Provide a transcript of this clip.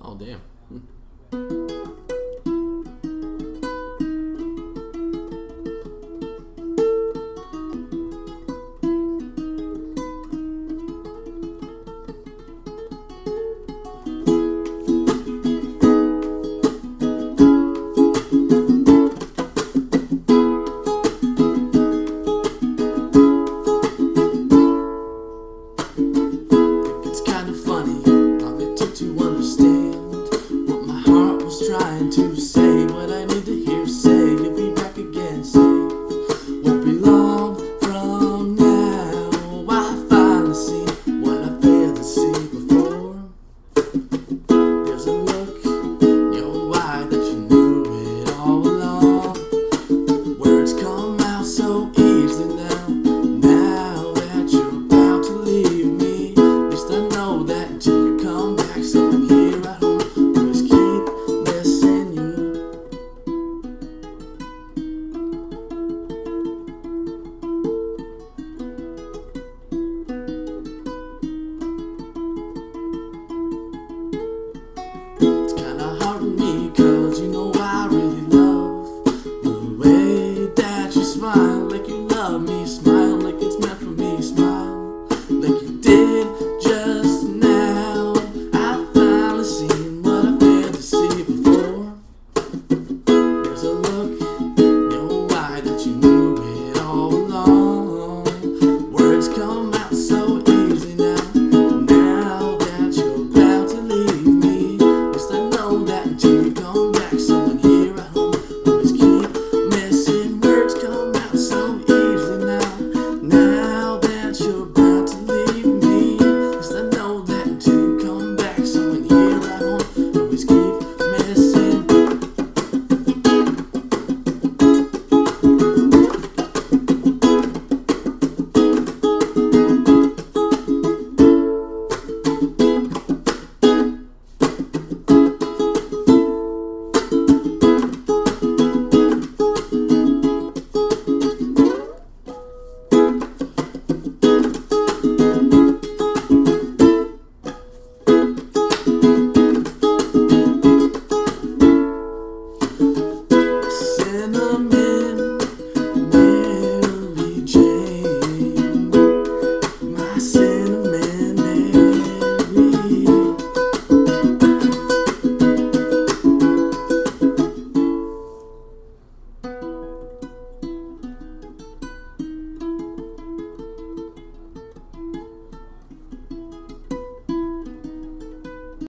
Oh damn. Hmm. To understand what my heart was trying to say. smile.